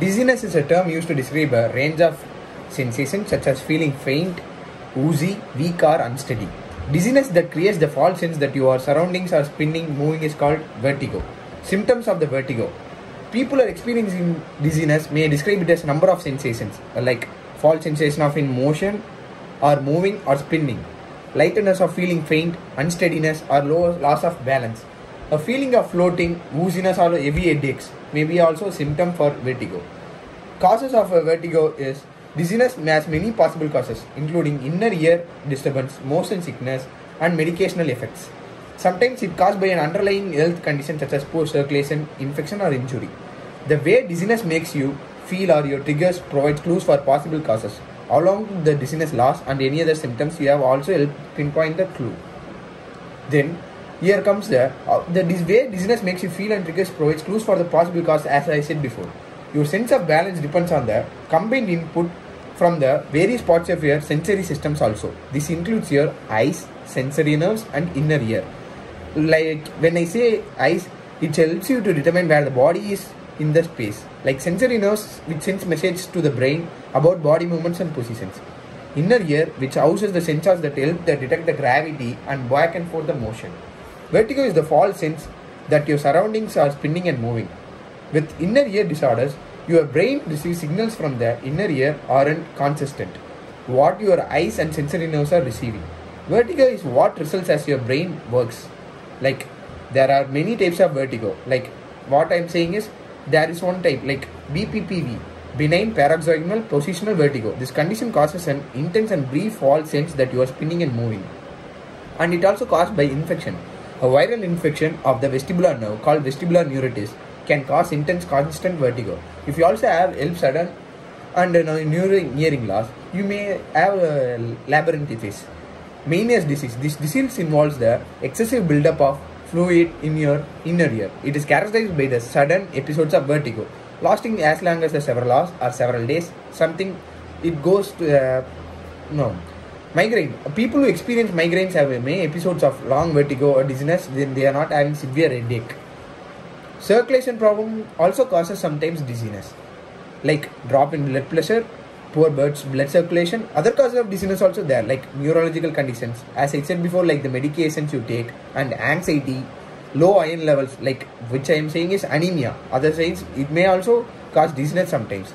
Dizziness is a term used to describe a range of sensations such as feeling faint, woozy, weak, or unsteady. Dizziness that creates the false sense that your surroundings are spinning, moving is called vertigo. Symptoms of the vertigo. People are experiencing dizziness may describe it as number of sensations like false sensation of in motion or moving or spinning, lightness of feeling faint, unsteadiness or low loss of balance. A feeling of floating, wooziness or heavy headaches may be also a symptom for vertigo. Causes of vertigo is dizziness has many possible causes, including inner ear disturbance, motion sickness, and medicational effects. Sometimes it caused by an underlying health condition such as poor circulation, infection, or injury. The way dizziness makes you feel or your triggers provides clues for possible causes. Along with the dizziness loss and any other symptoms, you have also helped pinpoint the clue. Then here comes the uh, the way dizziness makes you feel and triggers provides clues for the possible cause as I said before. Your sense of balance depends on the combined input from the various parts of your sensory systems also. This includes your eyes, sensory nerves and inner ear. Like when I say eyes, it helps you to determine where the body is in the space. Like sensory nerves which sends messages to the brain about body movements and positions. Inner ear which houses the sensors that help detect the gravity and back and forth the motion. Vertigo is the false sense that your surroundings are spinning and moving. With inner ear disorders, your brain receives signals from the inner ear aren't consistent. What your eyes and sensory nerves are receiving. Vertigo is what results as your brain works. Like there are many types of vertigo. Like what I'm saying is there is one type like BPPV, benign paroxysmal positional vertigo. This condition causes an intense and brief false sense that you are spinning and moving and it also caused by infection. A viral infection of the vestibular nerve called vestibular neuritis can cause intense constant vertigo. If you also have HELP sudden and uh, neuro- hearing loss, you may have a labyrinthitis. Meniere's disease. This disease involves the excessive buildup of fluid in your inner ear. It is characterized by the sudden episodes of vertigo, lasting as long as several hours or several days. Something it goes to uh, no migraine. People who experience migraines have many episodes of long vertigo or dizziness. Then they are not having severe headache. Circulation problem also causes sometimes dizziness. Like drop in blood pressure poor blood circulation. Other causes of dizziness also there like neurological conditions. As i said before like the medications you take and anxiety low iron levels like which i am saying is anemia. Other signs it may also cause dizziness sometimes.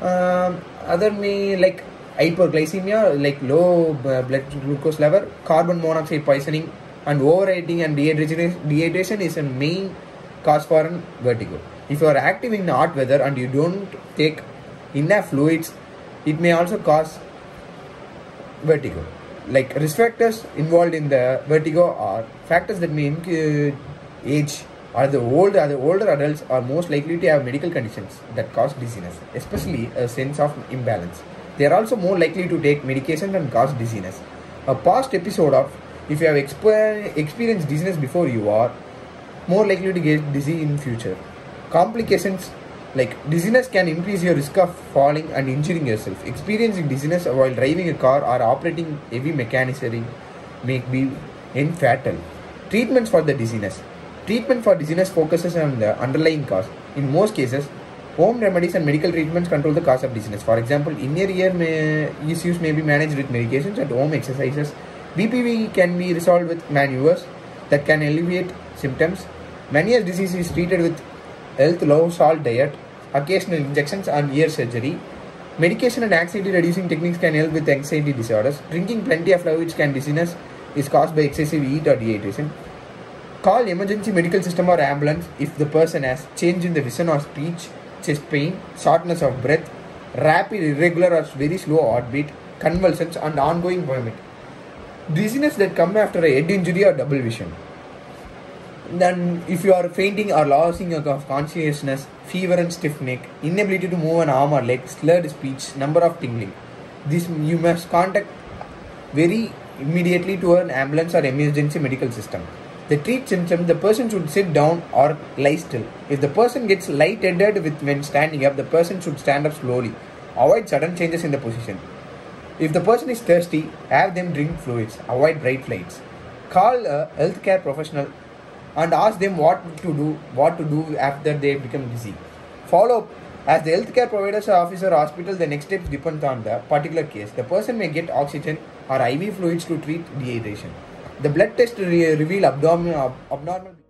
Um, other may like hyperglycemia like low uh, blood glucose level carbon monoxide poisoning and overeating and dehydration, is a main cause for vertigo. If you are active in hot weather and you don't take enough fluids it may also cause vertigo. Like risk factors involved in the vertigo are factors that may include age or the old or the older adults are most likely to have medical conditions that cause dizziness especially a sense of imbalance they are also more likely to take medication and cause dizziness a past episode of if you have exper- experienced dizziness before you are more likely to get dizzy in future. Complications like dizziness can increase your risk of falling and injuring yourself. Experiencing dizziness while driving a car or operating heavy machinery may be end fatal treatments for the dizziness treatment for dizziness focuses on the underlying cause. In most cases home remedies and medical treatments control the cause of dizziness for example inner ear may, issues may be managed with medications and home exercises bpv can be resolved with maneuvers that can alleviate symptoms Meniere's disease is treated with health low salt diet, occasional injections and ear surgery. Medication and anxiety reducing techniques can help with anxiety disorders. Drinking plenty of fluids can dizziness is caused by excessive heat or dehydration. Call emergency medical system or ambulance if the person has change in the vision or speech, chest pain, shortness of breath, rapid irregular or very slow heartbeat, convulsions and ongoing vomit. Dizziness that come after a head injury or double vision then if you are fainting or losing of consciousness, fever and stiff neck, inability to move an arm or leg, slurred speech, number of tingling, this you must contact very immediately to an ambulance or emergency medical system. The treat symptom, the person should sit down or lie still. If the person gets light-headed with when standing up, the person should stand up slowly. Avoid sudden changes in the position. If the person is thirsty, have them drink fluids. Avoid bright lights. Call a healthcare professional and ask them what to do what to do after they become dizzy follow up As the healthcare providers officer or hospital, the next steps depend on the particular case. The person may get oxygen or IV fluids to treat dehydration. The blood test re- reveal abdominal, abnormal.